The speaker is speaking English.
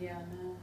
Yeah, no.